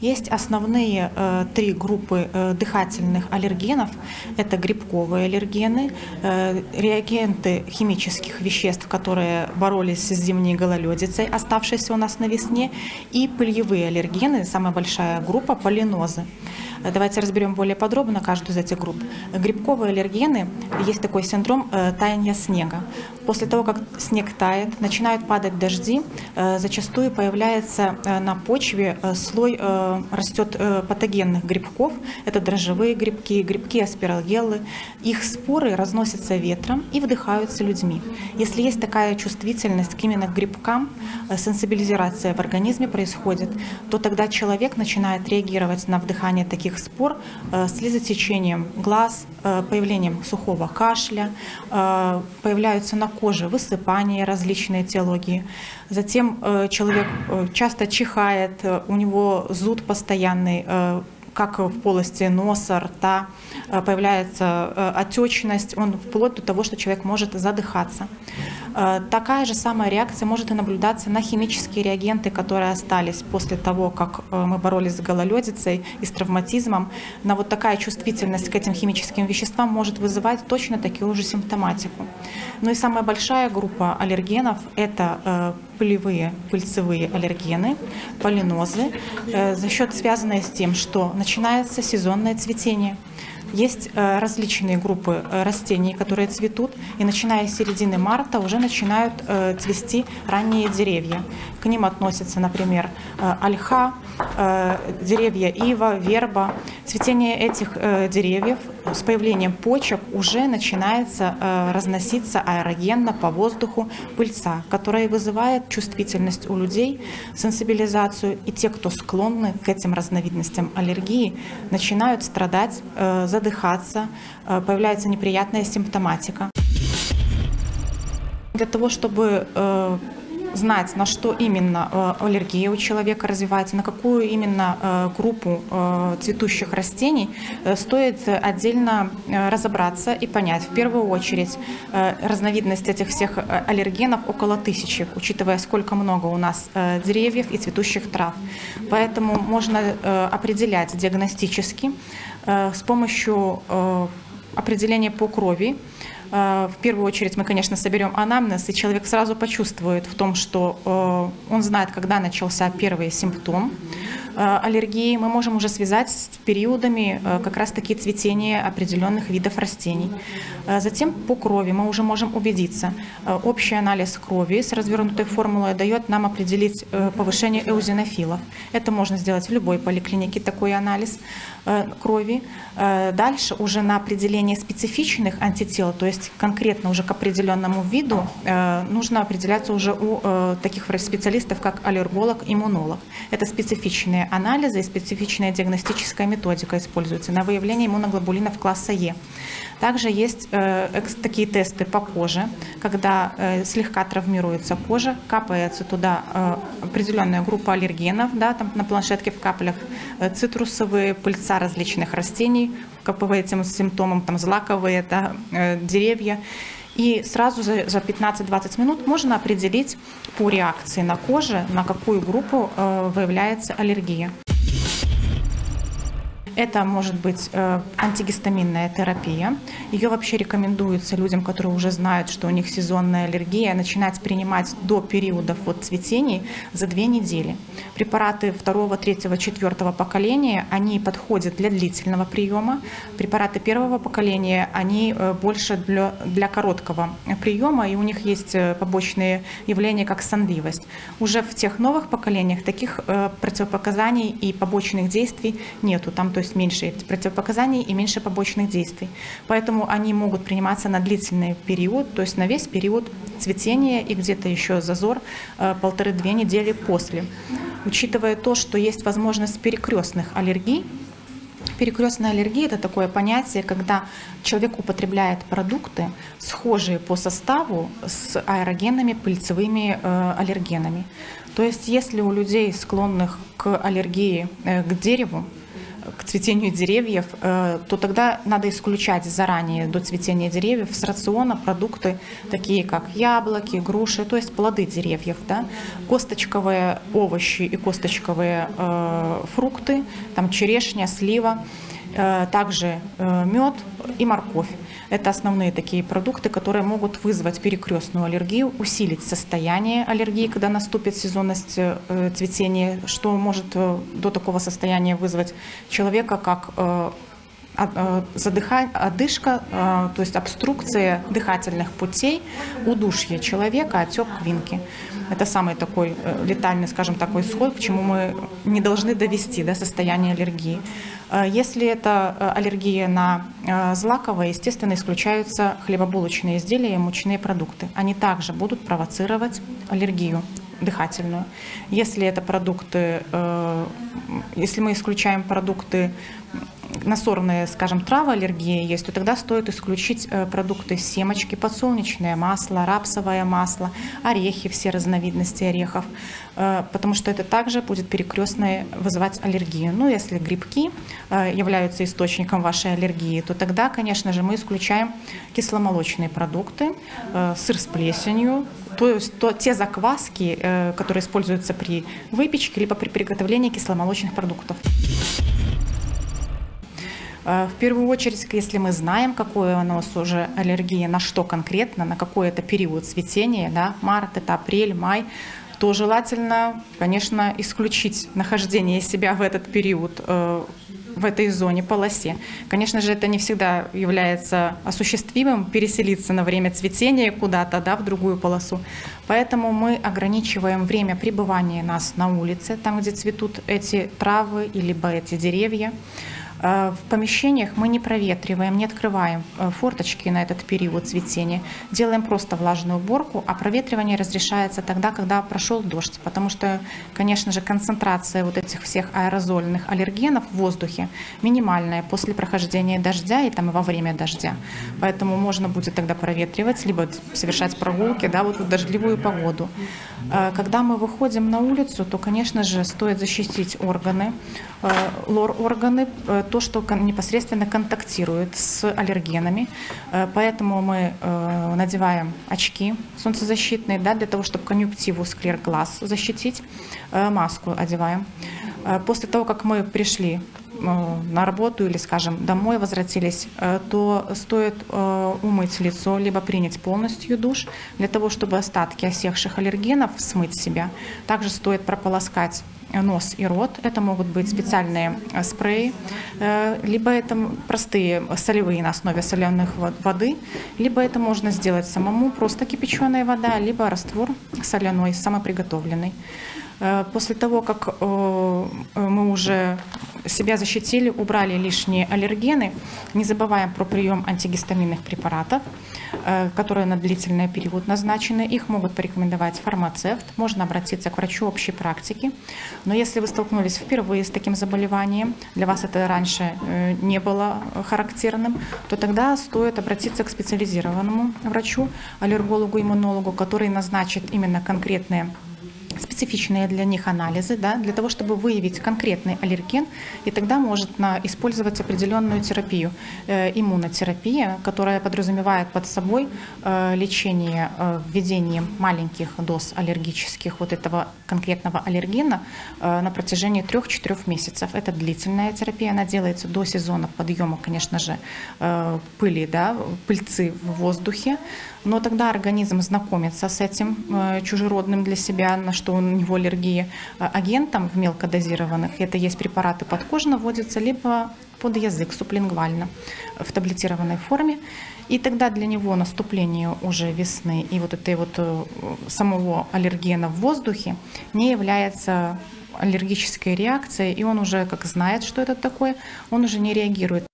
Есть основные э, три группы э, дыхательных аллергенов. Это грибковые аллергены, э, реагенты химических веществ, которые боролись с зимней гололедицей, оставшейся у нас на весне, и пыльевые аллергены, самая большая группа, полинозы. Давайте разберем более подробно каждую из этих групп. Грибковые аллергены, есть такой синдром э, таяния снега. После того, как снег тает, начинают падать дожди, э, зачастую появляется э, на почве слой, растет патогенных грибков. Это дрожжевые грибки, грибки аспирогеллы. Их споры разносятся ветром и вдыхаются людьми. Если есть такая чувствительность к именно грибкам, сенсибилизация в организме происходит, то тогда человек начинает реагировать на вдыхание таких таких спор э, слезотечением глаз, э, появлением сухого кашля, э, появляются на коже высыпания, различные теологии. Затем человек часто чихает, у него зуд постоянный, как в полости носа, рта, появляется отечность, он вплоть до того, что человек может задыхаться. Э, такая же самая реакция может и наблюдаться на химические реагенты, которые остались после того, как э, мы боролись с гололедицей и с травматизмом. На вот такая чувствительность к этим химическим веществам может вызывать точно такую же симптоматику. Ну и самая большая группа аллергенов – это э, пылевые, пыльцевые аллергены, полинозы, за счет связанные с тем, что начинается сезонное цветение – есть э, различные группы э, растений, которые цветут, и начиная с середины марта уже начинают э, цвести ранние деревья. К ним относятся, например, ольха, деревья ива, верба. Цветение этих деревьев с появлением почек уже начинается разноситься аэрогенно по воздуху пыльца, которая вызывает чувствительность у людей, сенсибилизацию, и те, кто склонны к этим разновидностям аллергии, начинают страдать за задыхаться, э, появляется неприятная симптоматика. Для того, чтобы э, знать, на что именно э, аллергия у человека развивается, на какую именно группу цветущих растений, стоит отдельно разобраться и понять. В первую очередь, разновидность этих всех аллергенов около тысячи, учитывая, сколько много у нас деревьев и цветущих трав. Поэтому можно определять диагностически Э, с помощью э, определения по крови. Э, в первую очередь мы, конечно, соберем анамнез, и человек сразу почувствует в том, что он знает, когда начался первый симптом аллергии. Мы можем уже связать с периодами как раз-таки цветения определенных видов растений. Затем по крови мы уже можем убедиться. Общий анализ крови с развернутой формулой дает нам определить повышение эузинофилов. Это можно сделать в любой поликлинике, такой анализ. Э, крови. Э, дальше уже на определение специфичных антител, то есть конкретно уже к определенному виду, э, нужно определяться уже у таких специалистов, как аллерголог, иммунолог. Это специфичные анализы и специфичная диагностическая методика используется на выявление иммуноглобулинов класса Е. Также есть такие тесты по коже, когда слегка травмируется кожа, капается туда определенная группа аллергенов, да, там на планшетке в каплях, цитрусовые, пыльца различных растений, как по этим симптомам, там злаковые да, э, деревья. И сразу за, за 15-20 минут можно определить по реакции на коже, на какую группу э, выявляется аллергия. Это может быть э, антигистаминная терапия. Ее вообще рекомендуется людям, которые уже знают, что у них сезонная аллергия, начинать принимать до периодов вот цветений за две недели. Препараты второго, третьего, четвертого поколения, они подходят для длительного приема. Препараты первого поколения, они э, больше для, для короткого приема, и у них есть э, побочные явления, как сонливость. Уже в тех новых поколениях таких противопоказаний и побочных действий нету. Там, то есть есть меньше противопоказаний и меньше побочных действий. Поэтому они могут приниматься на длительный период, то есть на весь период цветения и где-то еще зазор э, полторы-две недели после. Учитывая то, что есть возможность перекрестных аллергий, Перекрестная аллергия – это такое понятие, когда человек употребляет продукты, схожие по составу с аэрогенными пыльцевыми э, аллергенами. То есть если у людей, склонных к аллергии э, к дереву, к цветению деревьев, э, то тогда надо исключать заранее до цветения деревьев с рациона продукты, такие как яблоки, груши, то есть плоды деревьев, да, косточковые овощи и косточковые э, фрукты, там черешня, слива, также э, мед и морковь. Это основные такие продукты, которые могут вызвать перекрестную аллергию, усилить состояние аллергии, когда наступит сезонность э, цветения, что может э, до такого состояния вызвать человека, как э, задыха... одышка, то есть обструкция дыхательных путей, удушье человека, отек квинки. Это самый такой летальный, скажем, такой исход, к чему мы не должны довести да, состояние аллергии. Э, если это э, аллергия на э, злаковые, естественно, исключаются хлебобулочные изделия и мучные продукты. Они также будут провоцировать аллергию дыхательную. Если это продукты, если мы исключаем продукты насорные, скажем, травы аллергии есть, то тогда стоит исключить э, продукты семечки, подсолнечное масло, рапсовое масло, орехи, все разновидности орехов, э, потому что это также будет перекрестно вызывать аллергию. Ну, если грибки э, являются источником вашей аллергии, то тогда, конечно же, мы исключаем кисломолочные продукты, сыр с плесенью, то есть то, те закваски, которые используются при выпечке, либо при приготовлении кисломолочных продуктов. Э, в первую очередь, если мы знаем, какое у нас уже аллергия, на что конкретно, на какой это период цветения, да, март, это апрель, май, то желательно, конечно, исключить нахождение себя в этот период э, в этой зоне, полосе. Конечно же, это не всегда является осуществимым, переселиться на время цветения куда-то, да, в другую полосу. Поэтому мы ограничиваем время пребывания нас на улице, там, где цветут эти травы, либо эти деревья. Э, в помещениях мы не проветриваем, не открываем э, форточки на этот период цветения. Делаем просто влажную уборку, а проветривание разрешается тогда, когда прошел дождь. Потому что, конечно же, концентрация вот этих всех аэрозольных аллергенов в воздухе минимальная после прохождения дождя и там и во время дождя. Поэтому можно будет тогда проветривать, либо совершать прогулки да, вот в дождливую погоду. Э, когда мы выходим на улицу, то, конечно же, стоит защитить органы, лор-органы, то, что непосредственно контактирует с аллергенами. Э, поэтому мы э, надеваем очки солнцезащитные да, для того, чтобы конъюнктиву склер глаз защитить. Э, маску одеваем. После того, как мы пришли на работу или, скажем, домой возвратились, то стоит умыть лицо, либо принять полностью душ для того, чтобы остатки осевших аллергенов смыть себя. Также стоит прополоскать нос и рот. Это могут быть специальные э, спреи, э, либо это простые солевые на основе соленых воды, либо это можно сделать самому, просто кипяченая вода, либо раствор соляной, самоприготовленный. Э, после того, как мы уже себя защитили, убрали лишние аллергены, не забываем про прием антигистаминных препаратов, э, которые на длительный период назначены. Их могут порекомендовать фармацевт, можно обратиться к врачу общей практики. Но если вы столкнулись впервые с таким заболеванием, для вас это раньше э, не было характерным, то тогда стоит обратиться к специализированному врачу, аллергологу, иммунологу, который назначит именно конкретные специфичные для них анализы, да, для того, чтобы выявить конкретный аллерген, и тогда может использовать определенную терапию, э, иммунотерапия, которая подразумевает под собой э, лечение э, введением маленьких доз аллергических вот этого конкретного аллергена э, на протяжении 3-4 месяцев. Это длительная терапия, она делается до сезона подъема, конечно же, э, пыли, да, пыльцы в воздухе, но тогда организм знакомится с этим э, чужеродным для себя, на что у него аллергия, э, агентом в мелкодозированных. Это есть препараты подкожно вводятся, либо под язык сублингвально в таблетированной форме. И тогда для него наступление уже весны и вот этой вот э, самого аллергена в воздухе не является аллергической реакцией, и он уже как знает, что это такое, он уже не реагирует